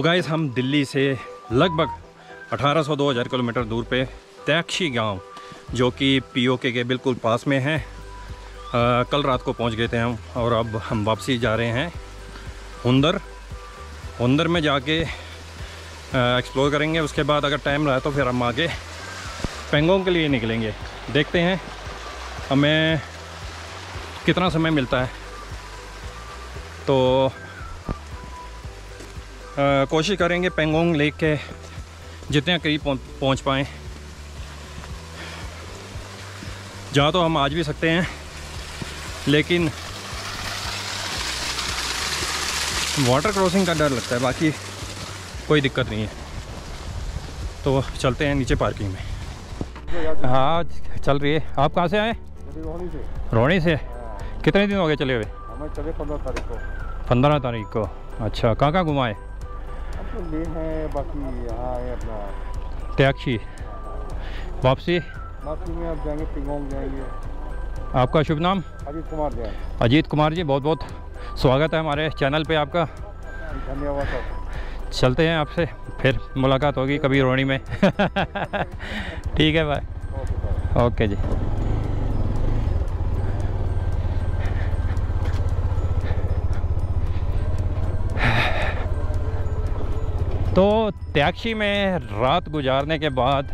Guys हम दिल्ली से लगभग 1800-2000 किलोमीटर दूर पे तैक्षी गाँव जो कि पीओके के बिल्कुल पास में है आ, कल रात को पहुँच गए थे हम और अब हम वापसी जा रहे हैं हुंदर हुंदर में जाके एक्सप्लोर करेंगे उसके बाद अगर टाइम रहा तो फिर हम आगे पेंगोंग के लिए निकलेंगे। देखते हैं हमें कितना समय मिलता है। तो कोशिश करेंगे पेंगोंग लेक के जितने करीब पहुँच पाएँ। जहाँ तो हम आज भी सकते हैं लेकिन वाटर क्रॉसिंग का डर लगता है बाकी कोई दिक्कत नहीं है। तो चलते हैं नीचे पार्किंग में। हाँ चल रही है। आप कहाँ से आए? रोहनी से। रोहनी से कितने दिन हो गए चले हुए? हमें चले पंद्रह तारीख को। पंद्रह तारीख को। अच्छा कहाँ कहाँ घुमाए? अब तो ले हैं बाकी यहाँ है अपना। त्याक्षी वापसी? बाकी में आप जाएँगे पिंगोंग जाएँगे। आपका शुभ नाम? अजीत कुमार जैन अजीत कुमार जी बहुत बहुत स्वागत है हमारे चैनल पे आपका। धन्यवाद सर। चलते हैं आपसे फिर मुलाकात होगी कभी रोहनी में। ठीक है भाई ओके जी। तो त्याक्षी में रात गुजारने के बाद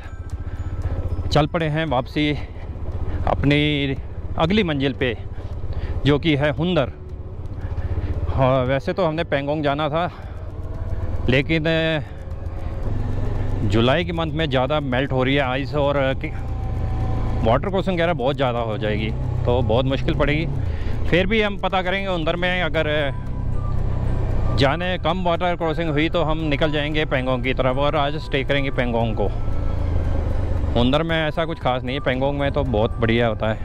चल पड़े हैं वापसी अपनी अगली मंजिल पे, जो कि है हुंदर। हाँ वैसे तो हमने पेंगोंग जाना था, लेकिन जुलाई के मंथ में ज़्यादा मेल्ट हो रही है आइस और वाटर क्रॉसिंग वगैरह बहुत ज़्यादा हो जाएगी तो बहुत मुश्किल पड़ेगी। फिर भी हम पता करेंगे अंदर में अगर जाने कम वाटर क्रॉसिंग हुई तो हम निकल जाएँगे पेंगोंग की तरफ़ और आज स्टे करेंगे पेंगोंग को। अंदर में ऐसा कुछ खास नहीं है पेंगोंग में तो बहुत बढ़िया होता है।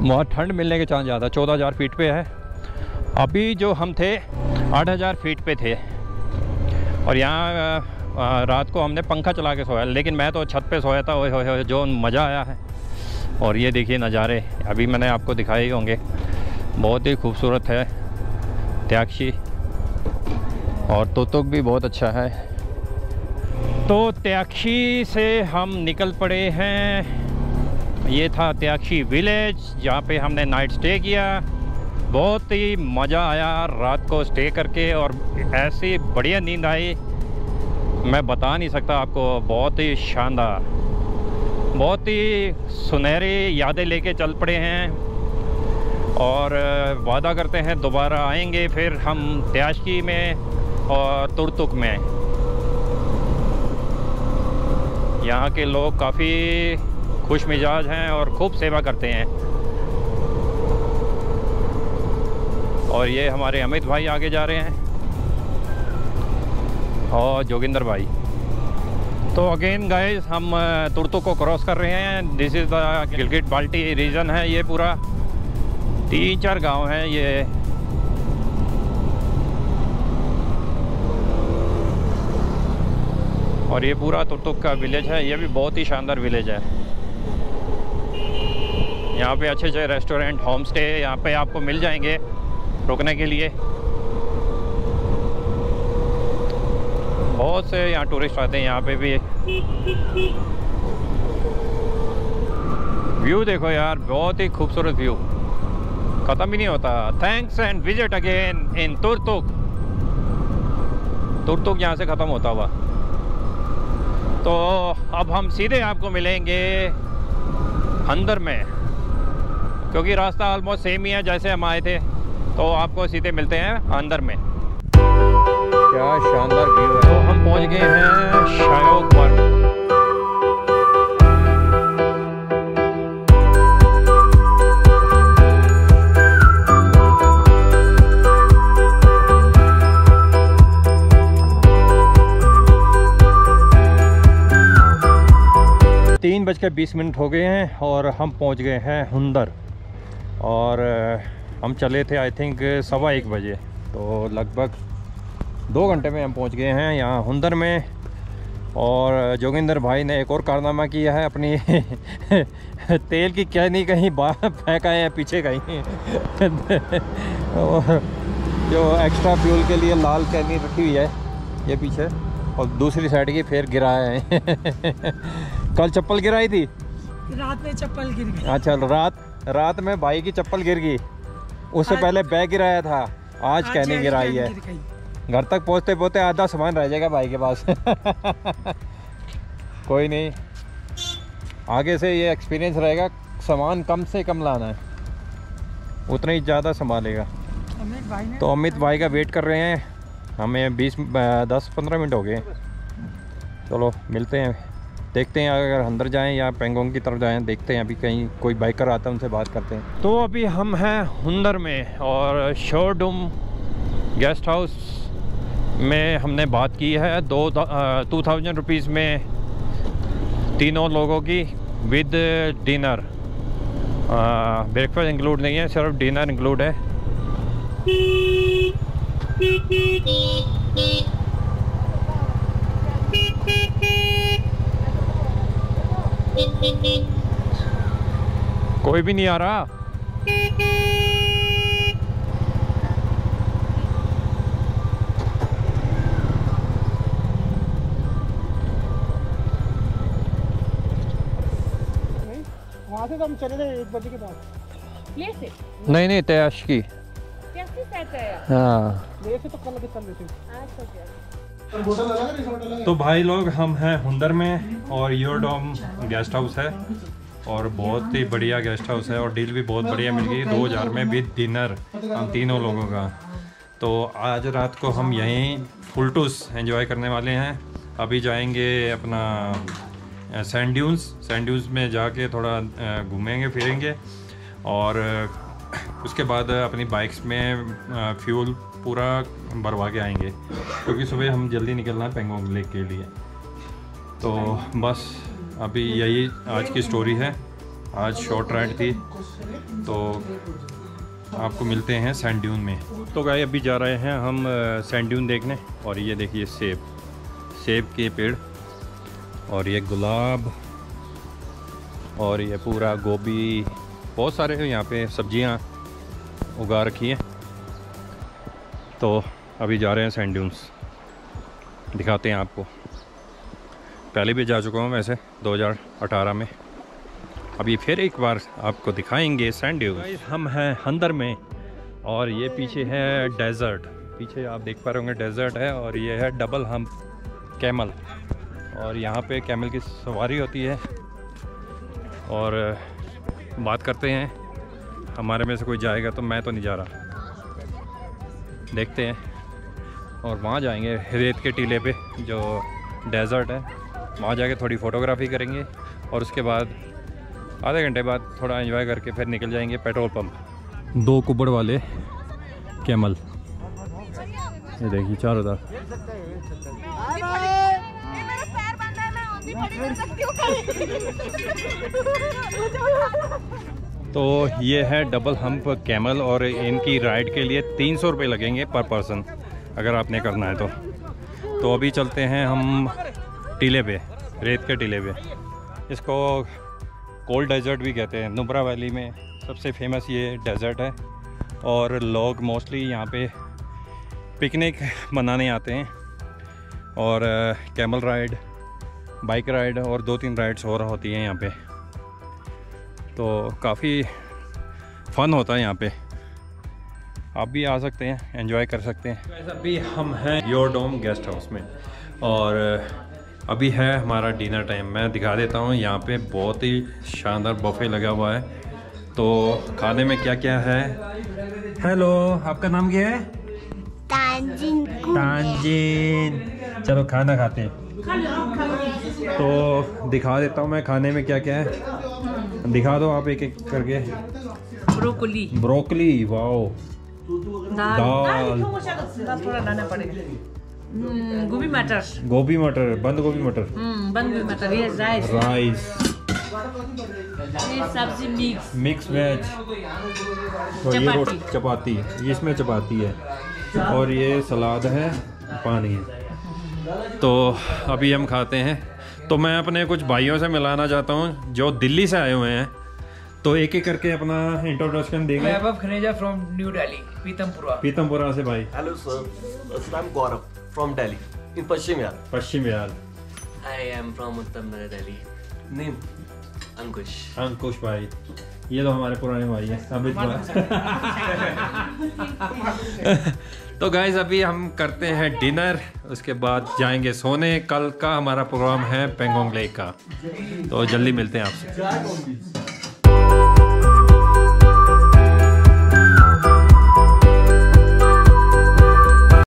बहुत ठंड मिलने के चांस ज़्यादा, चौदह हज़ार फीट पे है। अभी जो हम थे, आठ हज़ार फीट पे थे। और यहाँ रात को हमने पंखा चला के सोया, लेकिन मैं तो छत पे सोया था, ओए होए जो मज़ा आया है। और ये देखिए नज़ारे, अभी मैंने आपको दिखाए होंगे। बहुत ही खूबसूरत है त्याक्षी और तोतुक भी बहुत अच्छा है। तो त्याक्षी से हम निकल पड़े हैं। ये था त्याक्षी विलेज, जहाँ पे हमने नाइट स्टे किया। बहुत ही मज़ा आया रात को स्टे करके और ऐसी बढ़िया नींद आई। मैं बता नहीं सकता आपको, बहुत ही शानदार, बहुत ही सुनहरी यादें लेके चल पड़े हैं। और वादा करते हैं दोबारा आएँगे फिर हम त्याशकी में। और तुरतुक में। यहाँ के लोग काफ़ी खुश मिजाज हैं और खूब सेवा करते हैं। और ये हमारे अमित भाई आगे जा रहे हैं। और जोगिंदर भाई। तो अगेन गाइस हम तुर्तुक को क्रॉस कर रहे हैं। दिस इज़ द गिलगिट बाल्टी रीजन है ये पूरा। तीन चार गाँव हैं ये। और ये पूरा तुर्तुक का विलेज है, ये भी बहुत ही शानदार विलेज है। यहाँ पे अच्छे अच्छे रेस्टोरेंट होम स्टे यहाँ पे आपको मिल जाएँगे रुकने के लिए। बहुत से यहाँ टूरिस्ट आते हैं यहाँ पे भी। व्यू देखो यार, बहुत ही खूबसूरत व्यू ख़त्म ही नहीं होता। Thanks and visit again in Turtuk Turtuk यहाँ से ख़त्म होता हुआ। तो अब हम सीधे आपको मिलेंगे अंदर में क्योंकि रास्ता ऑलमोस्ट सेम ही है जैसे हम आए थे तो आपको सीधे मिलते हैं अंदर में। क्या शानदार व्यू है। तो हम पहुँच गए हैं शायोग पर बज के बीस मिनट हो गए हैं और हम पहुँच गए हैं हुंदर। और हम चले थे आई थिंक सवा एक बजे। तो लगभग दो घंटे में हम पहुँच गए हैं यहाँ हुंदर में। और, जोगिंदर भाई ने एक और कारनामा किया है अपनी तेल की कैनी कहीं बाहर फेंका है, पीछे कहीं। जो एक्स्ट्रा फ्यूल के लिए लाल कैनी रखी हुई है, ये पीछे। और दूसरी साइड की फिर गिराया है। कल चप्पल गिराई थी? रात में चप्पल गिर गई। अच्छा रात रात में भाई की चप्पल गिर गई। उससे पहले बैग गिराया था। आज आज कहने गिराई है। घर तक पहुँचते पहुँचते आधा सामान रह जाएगा भाई के पास। कोई नहीं। आगे से ये एक्सपीरियंस रहेगा सामान कम से कम लाना है। उतना ही ज़्यादा संभालेगा। अमित भाई तो अमित भाई का वेट कर रहे हैं। हमें बीस दस, पंद्रह मिनट हो गए। चलो, मिलते हैं। देखते हैं अगर अंदर जाएँ या पेंगोंग की तरफ़ जाएँ, देखते हैं। अभी कहीं कोई बाइकर आता है, उनसे बात करते हैं। तो अभी हम हैं हुंदर में और शोरडुम गेस्ट हाउस में हमने बात की है। दो टू थाउज़ेंड रुपीज़ में तीनों लोगों की विद डिनर ब्रेकफास्ट इंक्लूड नहीं है, सिर्फ़ डिनर इंक्लूड है। कोई भी नहीं आ रहा। वहाँ से तो हम चले गए एक बजे के बाद। ये से। नहीं नहीं तयाश की। कैसे सेट है? हाँ। तो तो भाई लोग हम हैं हुंदर में और योरडोम गेस्ट हाउस है और बहुत ही बढ़िया गेस्ट हाउस है और डील भी बहुत बढ़िया मिल गई दो हज़ार में विद डिनर हम तीनों लोगों का। तो आज रात को हम यहीं फुल टूस एंजॉय करने वाले हैं। अभी जाएँगे अपना सैंड ड्यून्स सैंड ड्यून्स में जाके थोड़ा घूमेंगे फिरेंगे और उसके बाद अपनी बाइक्स में फ्यूल पूरा भरवा के आएँगे, क्योंकि सुबह हम जल्दी निकलना है पेंगोंग लेक के लिए। तो बस, अभी यही आज की स्टोरी है। आज शॉर्ट राइड थी तो आपको मिलते हैं सैंड्यून में। तो गाय अभी जा रहे हैं हम सैंड्यून देखने, और ये देखिए सेब। सेब के पेड़, और ये गुलाब, और ये पूरा गोभी, बहुत सारे यहाँ पे सब्ज़ियाँ। उगा रखी हैं। तो अभी जा रहे हैं सैंड ड्यून्स दिखाते हैं आपको। पहले भी जा चुका हूँ वैसे 2018 में। अभी फिर एक बार आपको दिखाएँगे सैंड हम हैं हंदर में, और ये पीछे है डेजर्ट पीछे आप देख पा रहे होंगे डेजर्ट है, और ये है डबल हम कैमल और यहाँ पे कैमल की सवारी होती है। और बात करते हैं हमारे में से कोई जाएगा तो मैं तो नहीं जा रहा। देखते हैं। और वहाँ जाएँगे रेत के टीले पे, जो डेजर्ट है। वहाँ जाके थोड़ी फ़ोटोग्राफी करेंगे और उसके बाद आधे घंटे बाद थोड़ा एंजॉय करके फिर निकल जाएँगे पेट्रोल पंप। दो कुबड़ वाले कैमल। ये देखिए, चारों तरफ़। पैर तो ये है डबल हम्प कैमल और इनकी राइड के लिए तीन सौ रुपये लगेंगे पर पर्सन अगर आपने करना है तो। तो अभी चलते हैं हम टीले पे, रेत के टीले पे। इसको कोल्ड डेजर्ट भी कहते हैं। नुब्रा वैली में सबसे फ़ेमस ये डेजर्ट है और लोग मोस्टली यहाँ पे पिकनिक मनाने आते हैं और कैमल राइड बाइक राइड और दो तीन राइड्स हो रहा होती हैं यहाँ पे। तो काफ़ी फ़न होता है यहाँ पे। आप भी आ सकते हैं एंजॉय कर सकते हैं। अभी हम हैं योर डोम गेस्ट हाउस में। और अभी है हमारा डिनर टाइम मैं दिखा देता हूँ यहाँ पे बहुत ही शानदार बफे लगा हुआ है। तो खाने में क्या क्या है? हेलो आपका नाम क्या है? तांजिन तांजीन चलो खाना खाते हैं। तो दिखा देता हूँ मैं खाने में क्या क्या है। दिखा दो आप एक एक करके। ब्रोकोली। Broccoli wow. दाल। दाल। थोड़ा लाना पड़ेगा हम्म, गोभी मटर। गोभी मटर बंद गोभी मटर। हम्म, बंद गोभी मटर ये राइस राइस ये सब्ज़ी मिक्स मिक्स वेज और ये। रोटी चपाती। ये इसमें चपाती है। और ये सलाद है पानी है। तो अभी हम खाते हैं। तो मैं अपने कुछ भाइयों से मिलाना चाहता हूँ जो दिल्ली से आए हुए हैं। तो एक एक करके अपना इंट्रोडक्शन देंगे। Vaibhav Khaneja from new Delhi Pitampura. Pitampura से भाई। Hello sir I am Gaurav from Delhi in Paschim Vihar Paschim Paschim यार am from Uttar Pradesh Delhi. Name Ankush. Ankush भाई ये तो हमारे पुराने भाई हैं अमित भाई। तो गाइज़ अभी हम करते हैं डिनर उसके बाद जाएँगे सोने। कल का हमारा प्रोग्राम है पेंगोंग लेक का। तो जल्दी मिलते हैं आपसे।